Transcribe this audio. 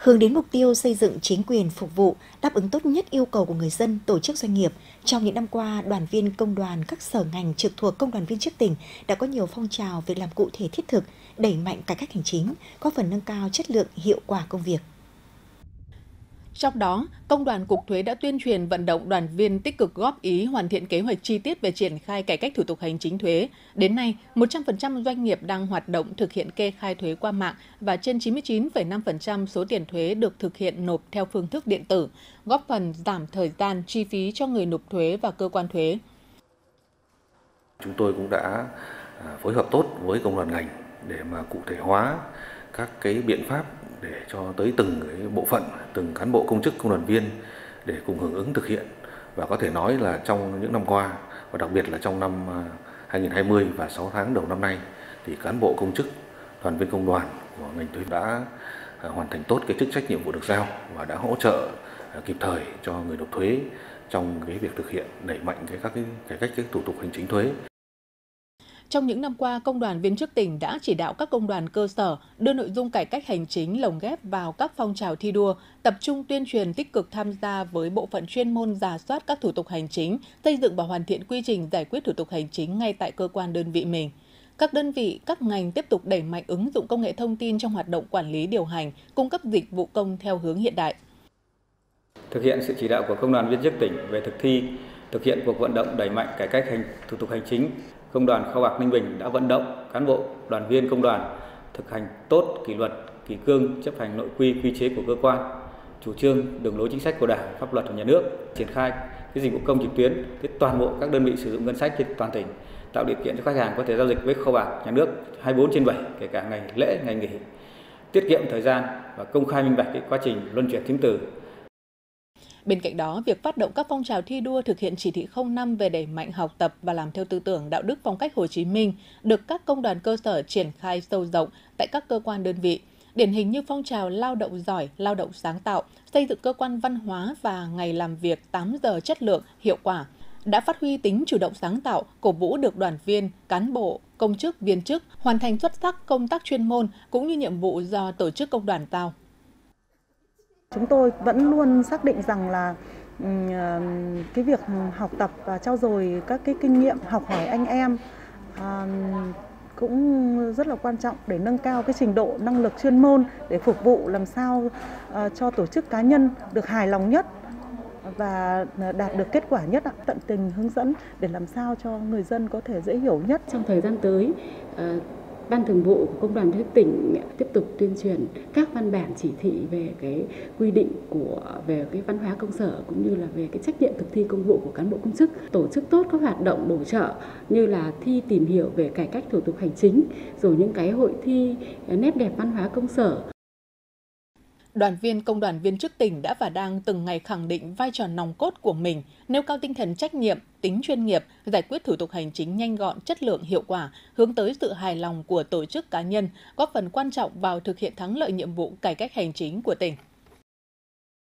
hướng đến mục tiêu xây dựng chính quyền phục vụ, đáp ứng tốt nhất yêu cầu của người dân, tổ chức doanh nghiệp. Trong những năm qua, đoàn viên công đoàn các sở ngành trực thuộc công đoàn viên chức tỉnh đã có nhiều phong trào việc làm cụ thể thiết thực, đẩy mạnh cải cách hành chính, có phần nâng cao chất lượng hiệu quả công việc. Trong đó, Công đoàn Cục Thuế đã tuyên truyền vận động đoàn viên tích cực góp ý hoàn thiện kế hoạch chi tiết về triển khai cải cách thủ tục hành chính thuế. Đến nay, 100% doanh nghiệp đang hoạt động thực hiện kê khai thuế qua mạng và trên 99,5% số tiền thuế được thực hiện nộp theo phương thức điện tử, góp phần giảm thời gian chi phí cho người nộp thuế và cơ quan thuế. Chúng tôi cũng đã à, phối hợp tốt với công đoàn ngành để mà cụ thể hóa các cái biện pháp để cho tới từng cái bộ phận, từng cán bộ công chức công đoàn viên để cùng hưởng ứng thực hiện. Và có thể nói là trong những năm qua và đặc biệt là trong năm à, 2020 và 6 tháng đầu năm nay thì cán bộ công chức đoàn viên công đoàn của ngành thuế đã à, hoàn thành tốt cái chức trách nhiệm vụ được giao và đã hỗ trợ à, kịp thời cho người nộp thuế trong cái việc thực hiện đẩy mạnh cái các cái cải cách cái thủ tục hành chính thuế trong những năm qua, Công đoàn viên chức tỉnh đã chỉ đạo các công đoàn cơ sở đưa nội dung cải cách hành chính lồng ghép vào các phong trào thi đua, tập trung tuyên truyền tích cực tham gia với bộ phận chuyên môn giả soát các thủ tục hành chính, xây dựng và hoàn thiện quy trình giải quyết thủ tục hành chính ngay tại cơ quan đơn vị mình. Các đơn vị, các ngành tiếp tục đẩy mạnh ứng dụng công nghệ thông tin trong hoạt động quản lý điều hành, cung cấp dịch vụ công theo hướng hiện đại. Thực hiện sự chỉ đạo của Công đoàn viên chức tỉnh về thực thi, thực hiện cuộc vận động đẩy mạnh cải cách hành thủ tục hành chính Công đoàn Kho bạc Ninh Bình đã vận động cán bộ, đoàn viên công đoàn thực hành tốt kỷ luật, kỷ cương, chấp hành nội quy, quy chế của cơ quan, chủ trương, đường lối chính sách của Đảng, pháp luật của nhà nước, triển khai cái dịch vụ công trực tuyến tới toàn bộ các đơn vị sử dụng ngân sách trên toàn tỉnh, tạo điều kiện cho khách hàng có thể giao dịch với kho bạc nhà nước 24 trên 7 kể cả ngày lễ, ngày nghỉ, tiết kiệm thời gian và công khai minh bạch cái quá trình luân chuyển chứng từ. Bên cạnh đó, việc phát động các phong trào thi đua thực hiện chỉ thị 05 về đẩy mạnh học tập và làm theo tư tưởng đạo đức phong cách Hồ Chí Minh được các công đoàn cơ sở triển khai sâu rộng tại các cơ quan đơn vị. Điển hình như phong trào lao động giỏi, lao động sáng tạo, xây dựng cơ quan văn hóa và ngày làm việc 8 giờ chất lượng, hiệu quả, đã phát huy tính chủ động sáng tạo, cổ vũ được đoàn viên, cán bộ, công chức, viên chức hoàn thành xuất sắc công tác chuyên môn cũng như nhiệm vụ do tổ chức công đoàn giao. Chúng tôi vẫn luôn xác định rằng là ờ, cái việc học tập và trao dồi các cái kinh nghiệm, học hỏi anh em ờ, cũng rất là quan trọng để nâng cao cái trình độ năng lực chuyên môn để phục vụ làm sao ờ, cho tổ chức cá nhân được hài lòng nhất và đạt được kết quả nhất tận tình hướng dẫn để làm sao cho người dân có thể dễ hiểu nhất. Trong thời gian tới Ban Thường vụ của Công đoàn các tỉnh tiếp tục tuyên truyền các văn bản chỉ thị về cái quy định của về cái văn hóa công sở cũng như là về cái trách nhiệm thực thi công vụ của cán bộ công chức, tổ chức tốt các hoạt động bổ trợ như là thi tìm hiểu về cải cách thủ tục hành chính, rồi những cái hội thi nét đẹp văn hóa công sở đoàn viên công đoàn viên chức tỉnh đã và đang từng ngày khẳng định vai trò nòng cốt của mình, nêu cao tinh thần trách nhiệm, tính chuyên nghiệp, giải quyết thủ tục hành chính nhanh gọn, chất lượng, hiệu quả, hướng tới sự hài lòng của tổ chức cá nhân, góp phần quan trọng vào thực hiện thắng lợi nhiệm vụ cải cách hành chính của tỉnh.